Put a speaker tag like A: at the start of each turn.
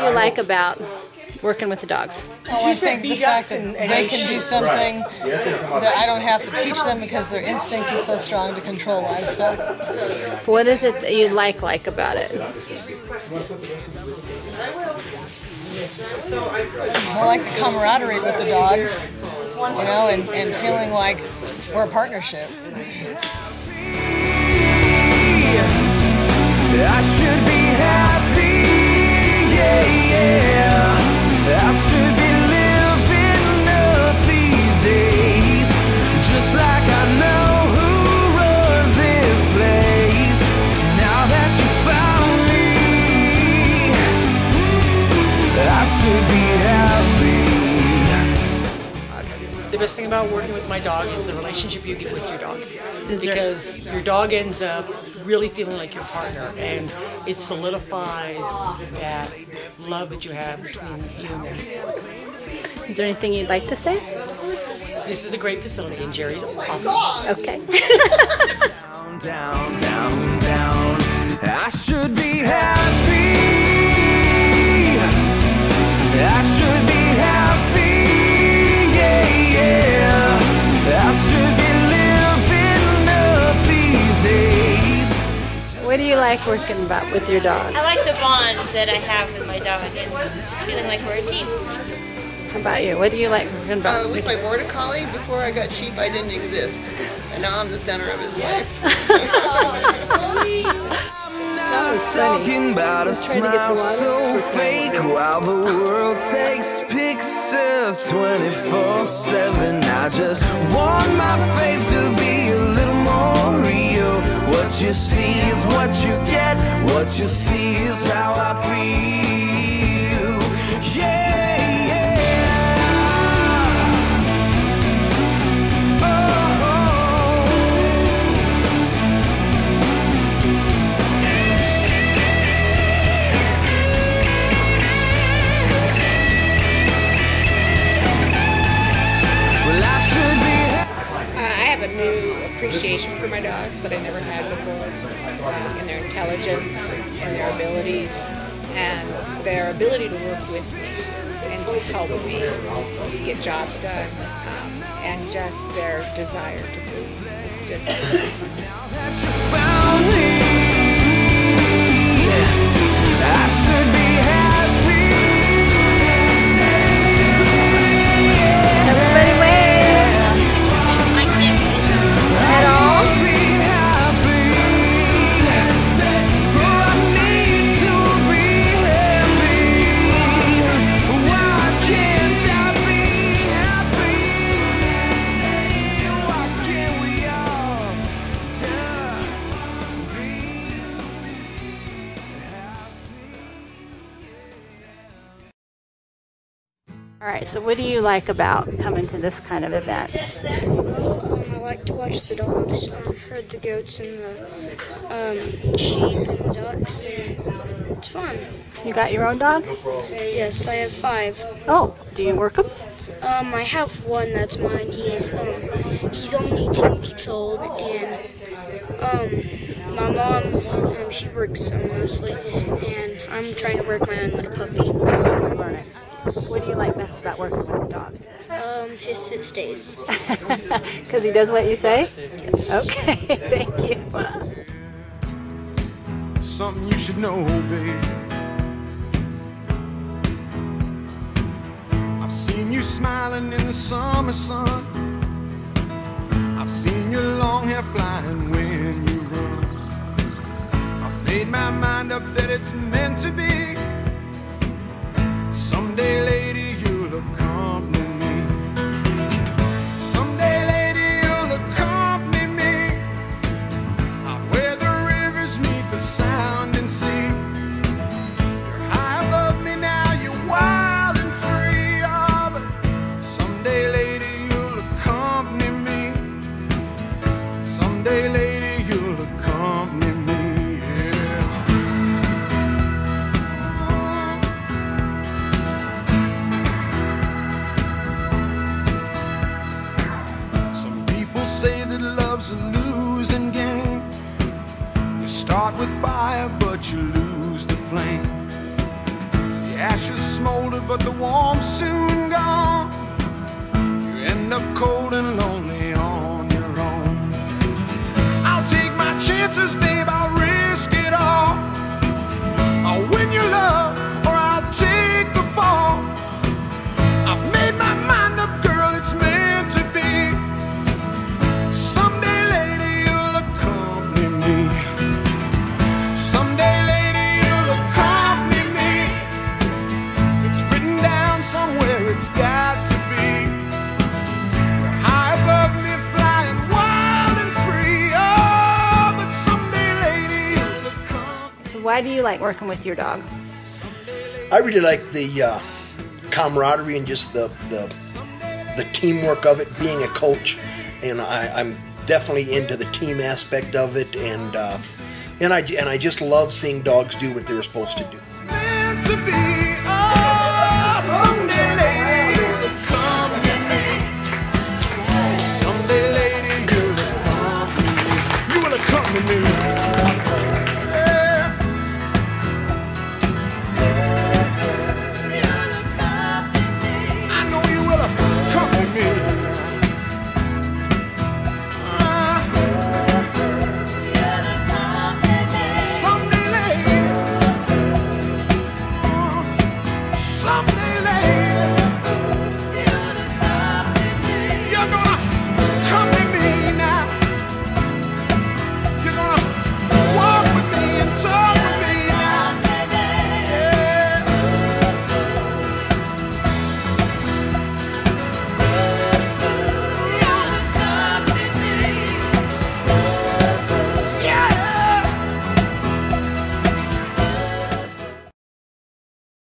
A: What do you like about working with the dogs?
B: Oh, I think the fact that they can do something that I don't have to teach them because their instinct is so strong to control livestock.
A: What is it that you like like about it?
B: More like the camaraderie with the dogs, you know, and, and feeling like we're a partnership.
C: Best thing about working with my dog is the relationship you get with your dog. Because your dog ends up really feeling like your partner and it solidifies that love that you have between you and them.
A: Is there anything you'd like to say?
C: This is a great facility and Jerry's awesome.
A: Okay.
D: Down, down, down, down. I should be happy. I should
A: like working about with your dog?
E: I like the bond that I have with my dog and just feeling like we're a team.
A: How about you? What do you like working about?
F: Uh, with my border collie, before I got cheap, I didn't exist, and now I'm the center of his life.
D: Not
A: was funny.
D: talking about a
A: trying to get
D: smile
A: the water.
D: so fake while the world takes pictures 24 7. I just want my faith to be a little more real. What you see is what you get, what you see is how I feel.
G: For my dogs that I never had before, uh, in their intelligence and their abilities and their ability to work with me and to help me get jobs done um, and just their desire to please. It's just
A: All right. So, what do you like about coming to this kind of event?
H: Um, I like to watch the dogs, um, herd the goats and the um, sheep and the ducks. And it's fun.
A: You got your own dog?
H: Yes, I have five.
A: Oh, do you work them?
H: Um, I have one that's mine. He's um, he's only 18 weeks old, and um, my mom um, she works um, mostly, and I'm trying to work my own little puppy.
A: What do you like best about working with a dog?
H: Um, his sit stays.
A: Because he does what you say?
H: Yes.
A: Okay, thank you.
D: Something you should know, babe. I've seen you smiling in the summer sun. I've seen your long hair flying when you run. I've made my mind up that it's meant to be. Someday, but the warmth soon
A: why do you like working with your dog?
I: I really like the uh, camaraderie and just the, the the teamwork of it. Being a coach, and I, I'm definitely into the team aspect of it, and uh, and I and I just love seeing dogs do what they're supposed to do.